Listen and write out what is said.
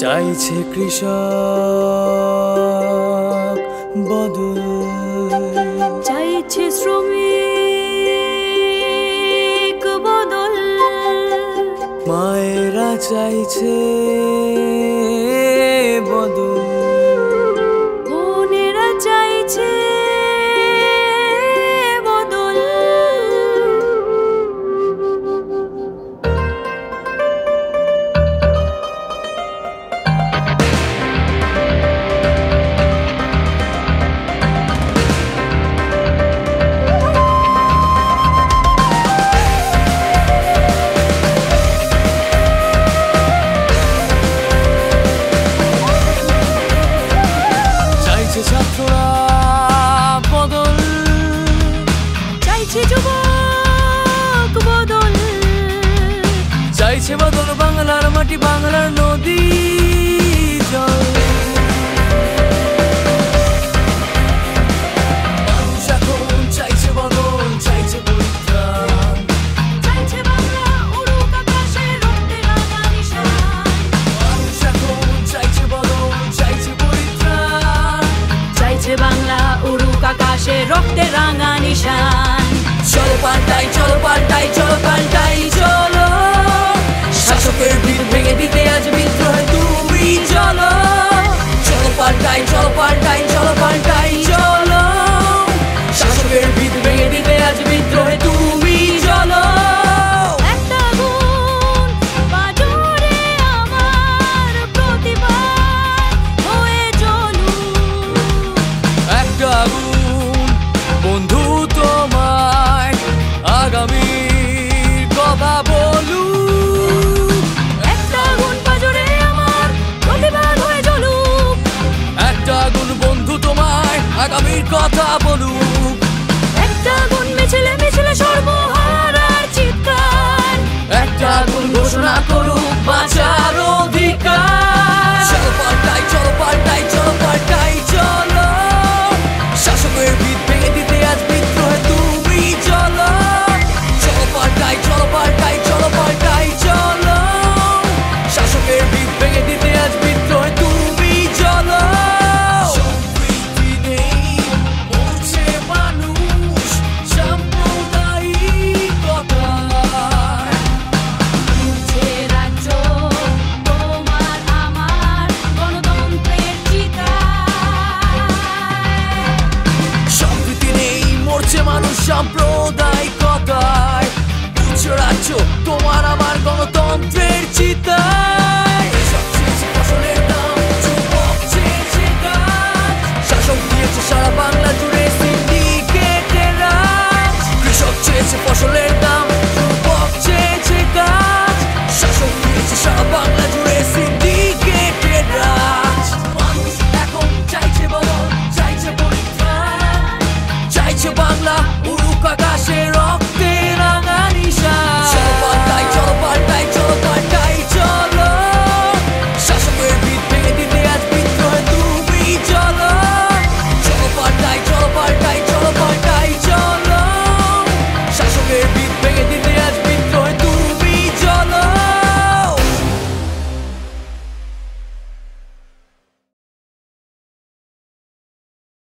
চাইছে কৃষক বদল। চাইছে শ্রমিক বদল। মায়েরা চাইছে চাইছে যুবক বদল। চাইছে বদল বাংলার মাটি বাংলার নদী। সাম্প্রদায়িকতায় বুঝরাচ্ছ তোমার আমার গণতন্ত্রের চিতা